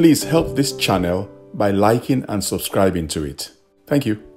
Please help this channel by liking and subscribing to it. Thank you.